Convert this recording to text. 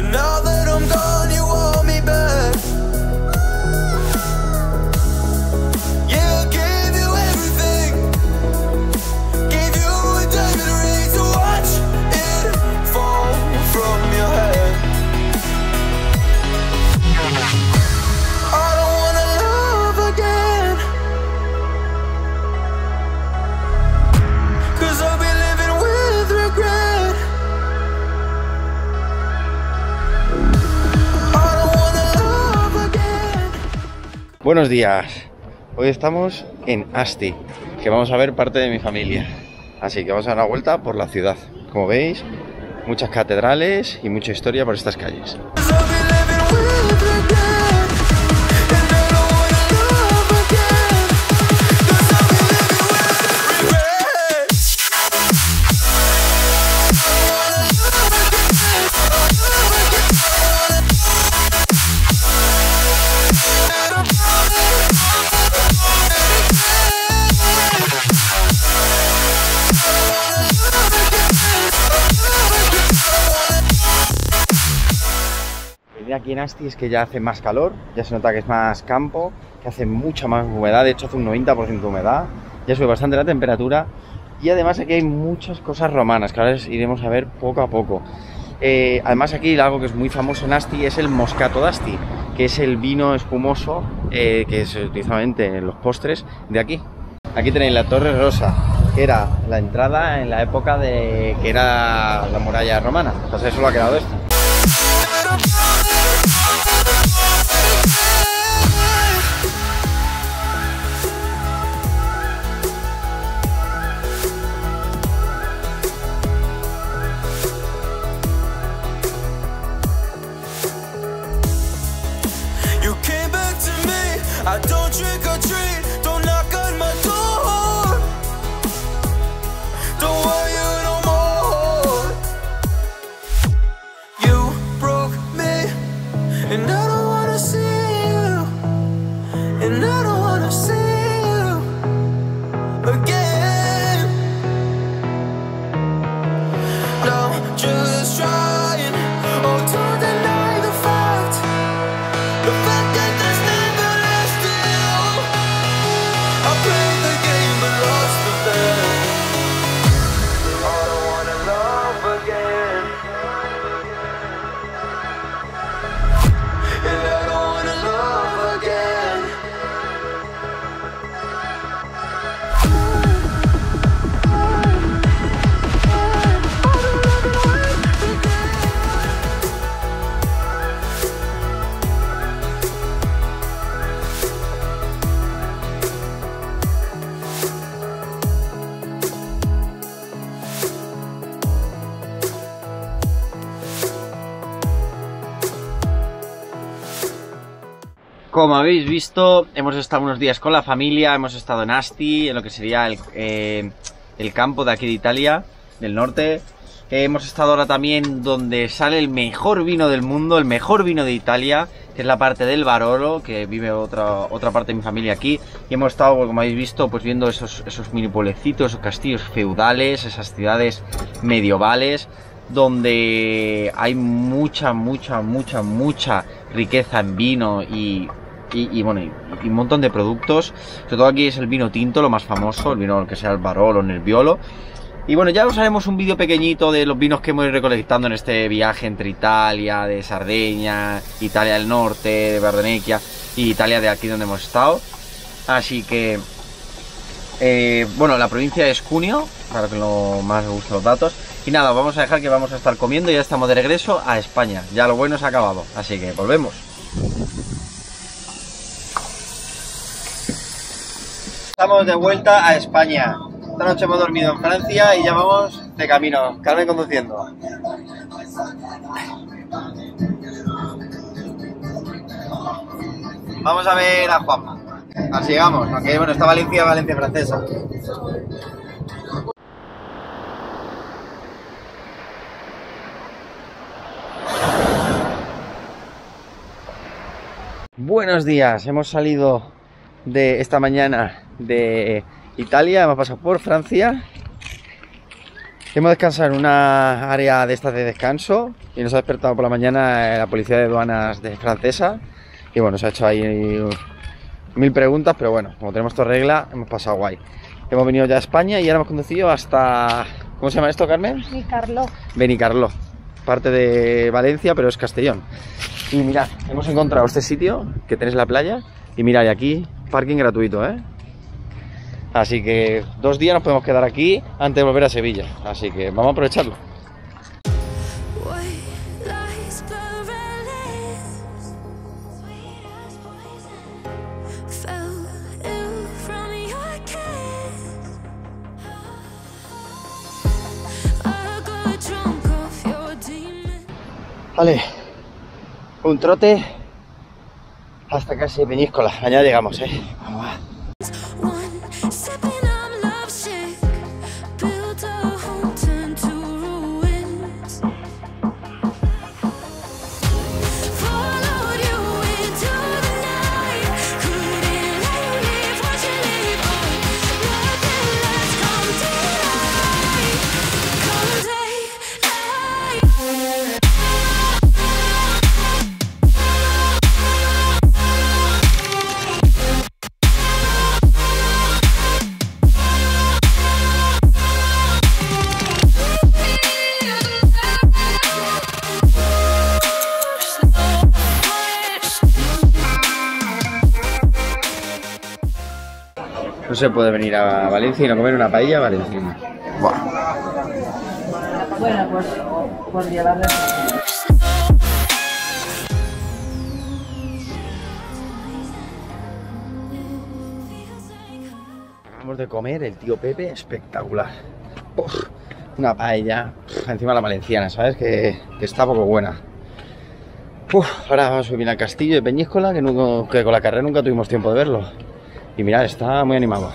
another Buenos días. Hoy estamos en Asti, que vamos a ver parte de mi familia. Así que vamos a dar una vuelta por la ciudad. Como veis, muchas catedrales y mucha historia por estas calles. Aquí en Asti es que ya hace más calor, ya se nota que es más campo, que hace mucha más humedad, de hecho hace un 90% de humedad, ya sube bastante la temperatura y además aquí hay muchas cosas romanas que ahora iremos a ver poco a poco. Eh, además aquí algo que es muy famoso en Asti es el Moscato d'Asti, que es el vino espumoso eh, que se utiliza en los postres de aquí. Aquí tenéis la Torre Rosa, que era la entrada en la época de que era la muralla romana. Entonces eso lo ha quedado esto. And I don't wanna see you. And I don't wanna see you again. No, just trying. Como habéis visto, hemos estado unos días con la familia, hemos estado en Asti, en lo que sería el, eh, el campo de aquí de Italia, del norte. Eh, hemos estado ahora también donde sale el mejor vino del mundo, el mejor vino de Italia, que es la parte del Barolo, que vive otra, otra parte de mi familia aquí. Y hemos estado, como habéis visto, pues viendo esos, esos mini pueblecitos, esos castillos feudales, esas ciudades medievales, donde hay mucha, mucha, mucha, mucha riqueza en vino y, y, bueno, un montón de productos. Sobre todo aquí es el vino tinto, lo más famoso, el vino que sea el Barolo, el Nerviolo. Y bueno, ya os haremos un vídeo pequeñito de los vinos que hemos ido recolectando en este viaje entre Italia, de Sardeña, Italia del Norte, de Bardonecchia y Italia de aquí donde hemos estado. Así que, eh, bueno, la provincia es Cuneo, para que lo más os gusten los datos. Y nada, vamos a dejar que vamos a estar comiendo y ya estamos de regreso a España. Ya lo bueno se ha acabado, así que volvemos. Estamos de vuelta a España. Esta noche hemos dormido en Francia y ya vamos de camino. Carmen conduciendo. Vamos a ver a Juanma. Así llegamos, aunque bueno, está Valencia, Valencia francesa. Buenos días, hemos salido de esta mañana de Italia, hemos pasado por Francia. Hemos descansado en una área de estas de descanso y nos ha despertado por la mañana eh, la policía de aduanas de francesa y bueno, se ha hecho ahí mil preguntas, pero bueno, como tenemos toda regla, hemos pasado guay. Hemos venido ya a España y ahora hemos conducido hasta... ¿Cómo se llama esto, Carmen? Carlos. Benicarló, parte de Valencia, pero es Castellón. Y mirad, hemos encontrado este sitio que tenéis la playa y mirad, y aquí parking gratuito, ¿eh? Así que dos días nos podemos quedar aquí antes de volver a Sevilla. Así que vamos a aprovecharlo. Vale, un trote hasta casi Peñíscola. Allá llegamos, ¿eh? Vamos a... se puede venir a Valencia y no comer una paella valenciana. Buah. Bueno, pues por llevarle. Acabamos de comer el tío Pepe, espectacular. Uf, una paella, uf, encima la valenciana, ¿sabes? Que, que está poco buena. Uf, ahora vamos a subir al castillo de Peñíscola, que, nunca- que con la carrera nunca tuvimos tiempo de verlo. Y mirad, está muy animado.